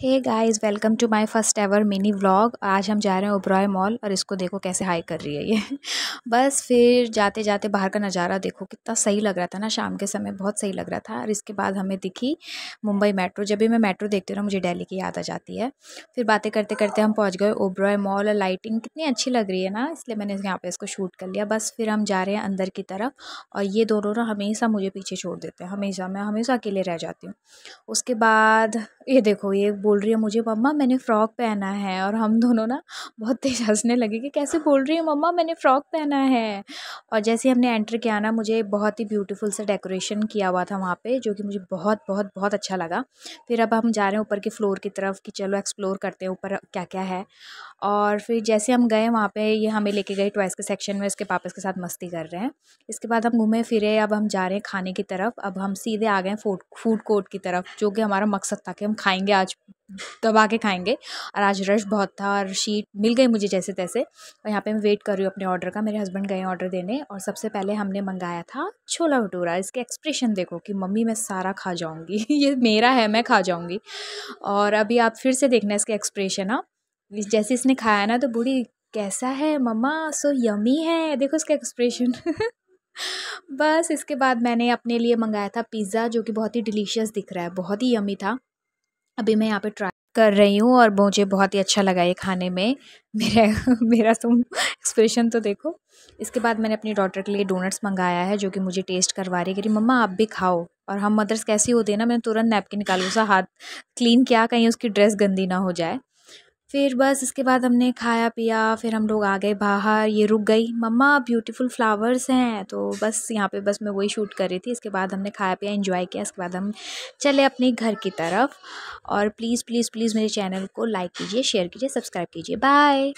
Hey guys welcome to my first ever mini vlog आज हम जा रहे हैं ओब्रॉय मॉल और इसको देखो कैसे हाई कर रही है ये। बस फिर जाते जाते बाहर का नज़ारा देखो, कितना सही लग रहा था ना, शाम के समय बहुत सही लग रहा था। और इसके बाद हमें दिखी मुंबई मेट्रो। जब भी मैं मेट्रो देखती हूँ ना, मुझे दिल्ली की याद आ जाती है। फिर बातें करते करते हम पहुँच गए ओब्रॉय मॉल और लाइटिंग कितनी अच्छी लग रही है ना, इसलिए मैंने यहाँ पर इसको शूट कर लिया। बस फिर हम जा रहे हैं अंदर की तरफ़ और ये दोनों ना हमेशा मुझे पीछे छोड़ देते हैं। हमेशा, मैं हमेशा अकेले रह जाती हूँ। उसके बाद ये देखो, ये बोल रही है मुझे, मम्मा, मैंने फ़्रॉक पहना है। और हम दोनों ना बहुत तेज़ हंसने लगे कि कैसे बोल रही है, मम्मा, मैंने फ़्रॉक पहना है। और जैसे हमने एंटर किया ना, मुझे बहुत ही ब्यूटीफुल से डेकोरेशन किया हुआ था वहाँ पे, जो कि मुझे बहुत बहुत बहुत अच्छा लगा। फिर अब हम जा रहे हैं ऊपर के फ्लोर की तरफ़ कि चलो एक्सप्लोर करते हैं ऊपर क्या क्या है। और फिर जैसे हम गए वहाँ पे, ये हमें लेके गए टॉयज़ के सेक्शन में इसके पापा के साथ मस्ती कर रहे हैं। इसके बाद हम घूमे, फिरे, अब हम जा रहे हैं खाने की तरफ़। अब हम सीधे आ गए फ़ूड फ़ूड कोर्ट की तरफ़, जो कि हमारा मकसद था कि हम खाएँगे आज दबा के खाएँगे। और आज रश बहुत था और शीट मिल गई मुझे जैसे तैसे और यहाँ पे मैं वेट कर रही हूँ अपने ऑर्डर का। मेरे हस्बैंड गए ऑर्डर देने। और सबसे पहले हमने मंगाया था छोला भटूरा। इसके एक्सप्रेशन देखो कि मम्मी मैं सारा खा जाऊँगी। ये मेरा है, मैं खा जाऊँगी। और अभी आप फिर से देखना इसके एक्सप्रेशन हाँ। जैसे इसने खाया ना तो बूढ़ी, कैसा है मम्मा? सो यमी है। देखो इसका एक्सप्रेशन बस इसके बाद मैंने अपने लिए मंगाया था पिज़्ज़ा जो कि बहुत ही डिलीशियस दिख रहा है। बहुत ही यमी था। अभी मैं यहाँ पे ट्राई कर रही हूँ और मुझे बहुत ही अच्छा लगा ये खाने में। मेरा मेरा तुम एक्सप्रेशन तो देखो। इसके बाद मैंने अपनी डॉटर के लिए डोनट्स मंगाया है, जो कि मुझे टेस्ट करवा रही है। कि मम्मा, आप भी खाओ। और हम मदर्स कैसी होते है ना मैंने तुरंत नैपकिन निकालू उसका हाथ, क्लीन किया कहीं उसकी ड्रेस गंदी ना हो जाए। फिर बस इसके बाद हमने खाया पिया, फिर हम लोग आ गए बाहर, ये रुक गई। मम्मा ब्यूटीफुल फ्लावर्स हैं। तो बस यहाँ पे बस मैं वही शूट कर रही थी। इसके बाद हमने खाया पिया इन्जॉय किया। इसके बाद हम चले अपने घर की तरफ़। और प्लीज़ प्लीज़ प्लीज़ मेरे चैनल को लाइक कीजिए शेयर कीजिए सब्सक्राइब कीजिए। बाय